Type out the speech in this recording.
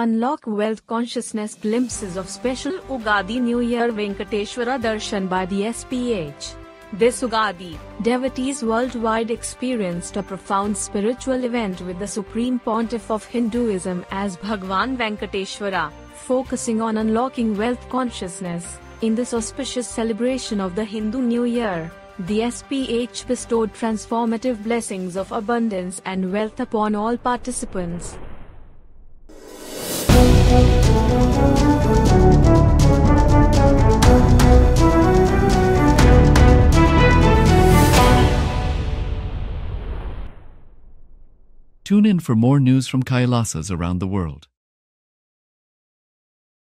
Unlock wealth consciousness glimpses of special Ugadi New Year Venkateshwara Darshan by the SPH. This Ugadi, devotees worldwide experienced a profound spiritual event with the Supreme Pontiff of Hinduism as Bhagwan Venkateshwara, focusing on unlocking wealth consciousness. In this auspicious celebration of the Hindu New Year, the SPH bestowed transformative blessings of abundance and wealth upon all participants. Tune in for more news from Kailasas around the world.